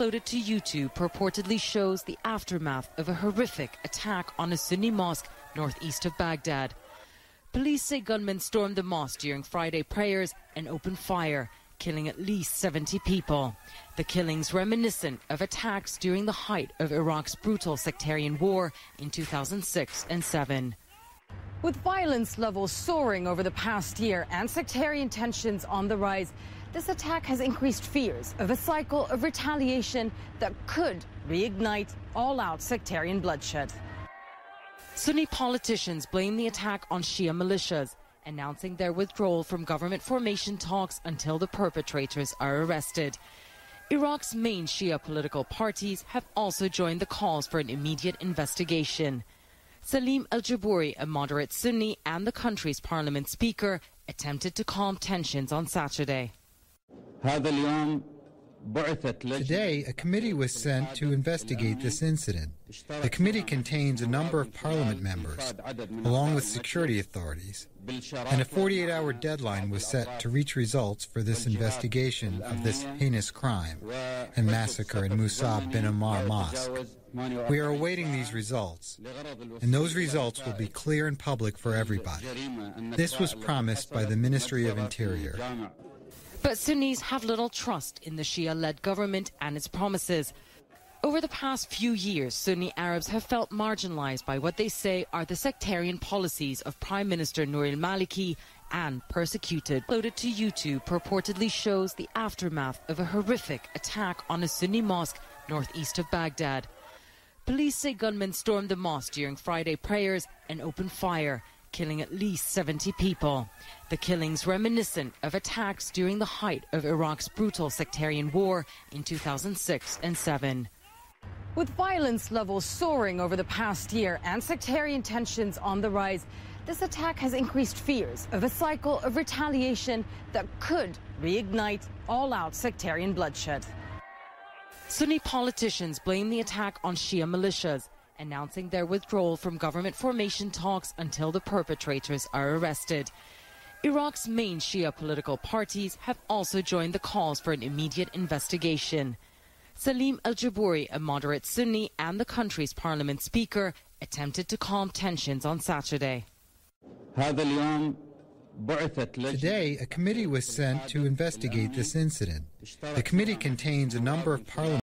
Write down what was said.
uploaded to YouTube purportedly shows the aftermath of a horrific attack on a Sunni mosque northeast of Baghdad. Police say gunmen stormed the mosque during Friday prayers and opened fire, killing at least 70 people. The killings reminiscent of attacks during the height of Iraq's brutal sectarian war in 2006 and 7. With violence levels soaring over the past year and sectarian tensions on the rise, this attack has increased fears of a cycle of retaliation that could reignite all out sectarian bloodshed. Sunni politicians blame the attack on Shia militias, announcing their withdrawal from government formation talks until the perpetrators are arrested. Iraq's main Shia political parties have also joined the calls for an immediate investigation. Salim al Jabouri, a moderate Sunni and the country's parliament speaker, attempted to calm tensions on Saturday. Today, a committee was sent to investigate this incident. The committee contains a number of parliament members, along with security authorities, and a 48 hour deadline was set to reach results for this investigation of this heinous crime and massacre in Musab bin Umair Mosque. We are awaiting these results, and those results will be clear and public for everybody. This was promised by the Ministry of Interior. But Sunnis have little trust in the Shia led government and its promises. Over the past few years, Sunni Arabs have felt marginalized by what they say are the sectarian policies of Prime Minister Nour al Maliki and persecuted. Uploaded to YouTube purportedly shows the aftermath of a horrific attack on a Sunni mosque northeast of Baghdad. Police say gunmen stormed the mosque during Friday prayers and opened fire, killing at least 70 people. The killings reminiscent of attacks during the height of Iraq's brutal sectarian war in 2006 and 7. With violence levels soaring over the past year and sectarian tensions on the rise, this attack has increased fears of a cycle of retaliation that could reignite all out sectarian bloodshed. Sunni politicians blame the attack on Shia militias, announcing their withdrawal from government formation talks until the perpetrators are arrested. Iraq's main Shia political parties have also joined the calls for an immediate investigation. Salim al Jabouri, a moderate Sunni and the country's parliament speaker, attempted to calm tensions on Saturday. Today, a committee was sent to investigate this incident. The committee contains a number of parliament